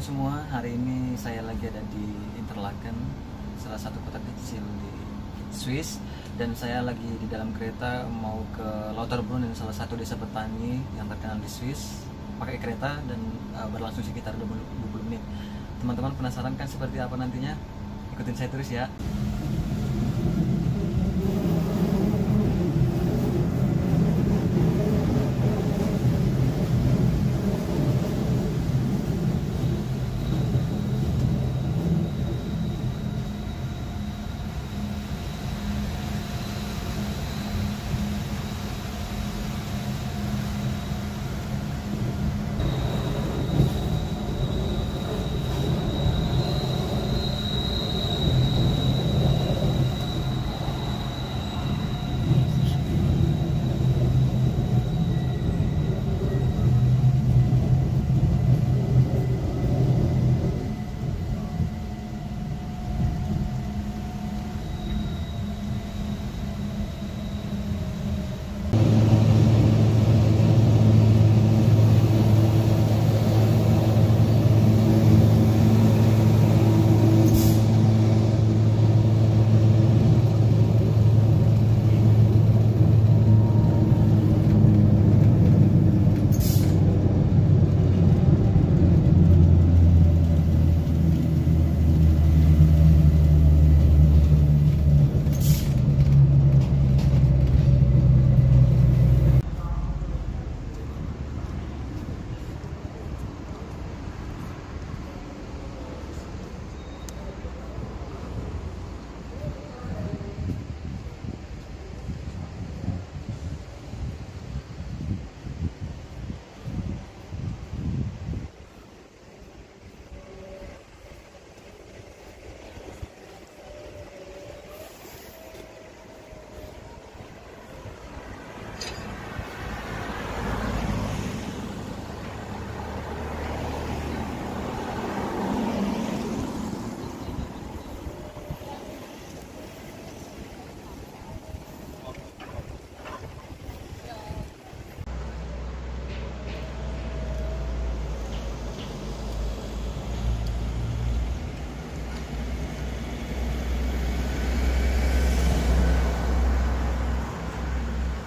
teman-teman semua, hari ini saya lagi ada di Interlaken, salah satu kota kecil di Swiss. Dan saya lagi di dalam kereta mau ke Lauterbrunnen, salah satu desa petani yang terkenal di Swiss. Pakai kereta dan uh, berlangsung sekitar 20, 20 menit. Teman-teman penasaran kan seperti apa nantinya? Ikutin saya terus ya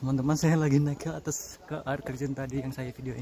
teman-teman saya lagi naik ke atas ke air terjun tadi yang saya video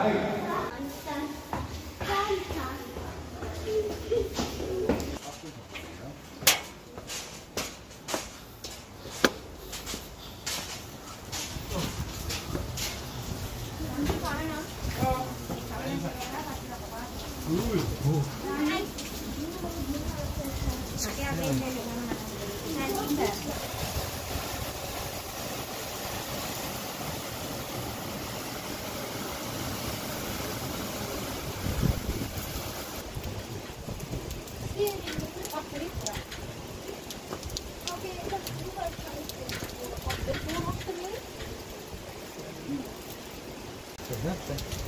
Ooh. Nothing.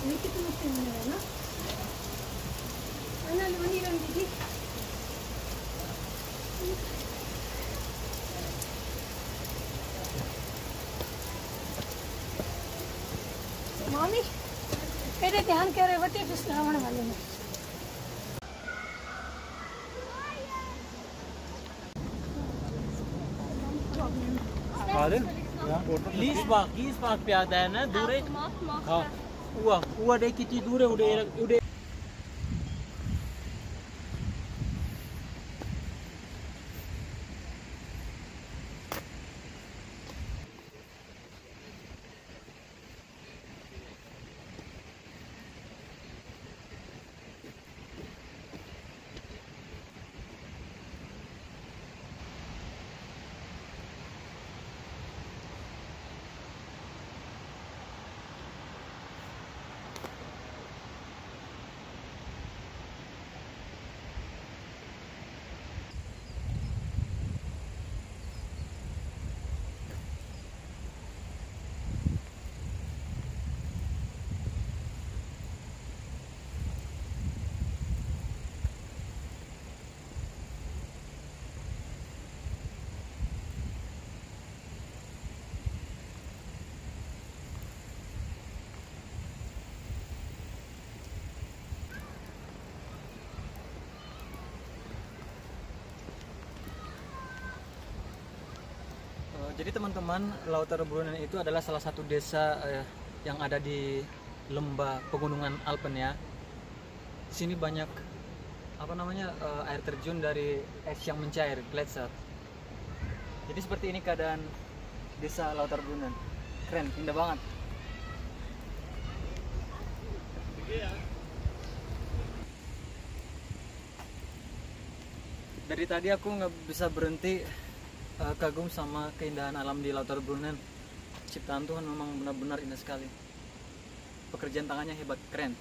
Thank you. मामी मेरे ध्यान कह रहे बच्चे जिस वाले में। प्लीज़ पाक प्लीज़ पाक पे आता है ना दूरे हाँ। कितनी दूर है उड़े उड़े। Jadi teman-teman Lautaro Brunnen itu adalah salah satu desa eh, yang ada di lembah pegunungan Alpen ya. Sini banyak apa namanya eh, air terjun dari es yang mencair, gletser. Jadi seperti ini keadaan desa Lautaro Brunnen. Keren, indah banget. Dari tadi aku nggak bisa berhenti eh, kagum sama keindahan alam di Lautaro Brunnen. Ciptaan Tuhan memang benar-benar indah sekali. Pekerjaan tangannya hebat, keren.